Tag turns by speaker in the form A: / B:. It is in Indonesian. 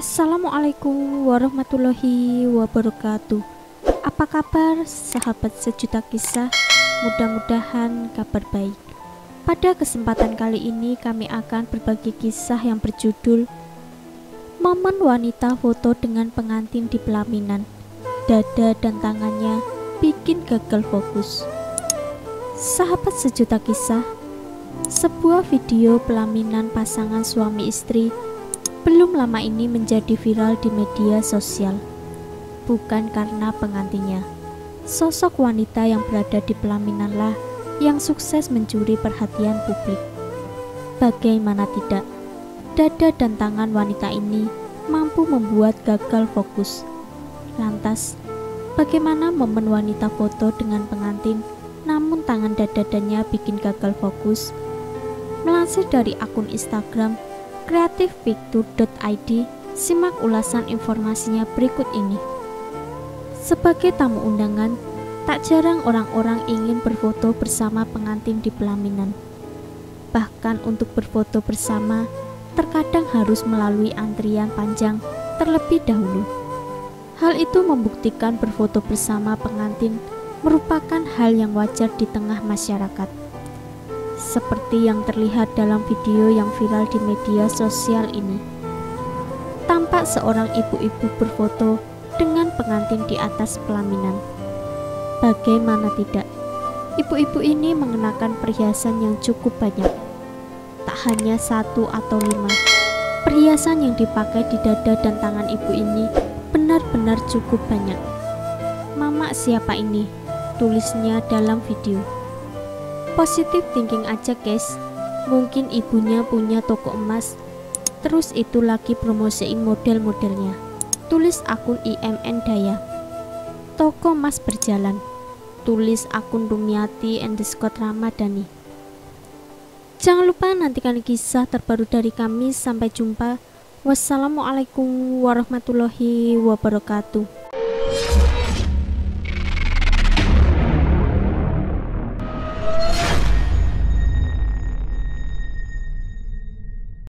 A: Assalamualaikum warahmatullahi wabarakatuh. Apa kabar sahabat sejuta kisah? Mudah-mudahan kabar baik. Pada kesempatan kali ini kami akan berbagi kisah yang berjudul Momen wanita foto dengan pengantin di pelaminan. Dada dan tangannya bikin gagal fokus. Sahabat sejuta kisah, sebuah video pelaminan pasangan suami istri belum lama ini menjadi viral di media sosial. Bukan karena pengantinnya, sosok wanita yang berada di pelaminanlah yang sukses mencuri perhatian publik. Bagaimana tidak, dada dan tangan wanita ini mampu membuat gagal fokus. Lantas, bagaimana momen wanita foto dengan pengantin namun tangan dan dadanya bikin gagal fokus? Melansir dari akun Instagram kreatifpicture.id, simak ulasan informasinya berikut ini. Sebagai tamu undangan, tak jarang orang-orang ingin berfoto bersama pengantin di pelaminan. Bahkan untuk berfoto bersama, terkadang harus melalui antrian panjang terlebih dahulu. Hal itu membuktikan berfoto bersama pengantin merupakan hal yang wajar di tengah masyarakat seperti yang terlihat dalam video yang viral di media sosial ini. Tampak seorang ibu-ibu berfoto dengan pengantin di atas pelaminan. Bagaimana tidak? Ibu-ibu ini mengenakan perhiasan yang cukup banyak. Tak hanya satu atau lima. Perhiasan yang dipakai di dada dan tangan ibu ini benar-benar cukup banyak. Mama siapa ini? Tulisnya dalam video. Positif thinking aja guys. Mungkin ibunya punya toko emas. Terus itu lagi promosiin model-modelnya. Tulis akun IMN Daya. Toko emas berjalan. Tulis akun Rumiati underscore Ramadhani. Jangan lupa nantikan kisah terbaru dari kami. Sampai jumpa. Wassalamualaikum warahmatullahi wabarakatuh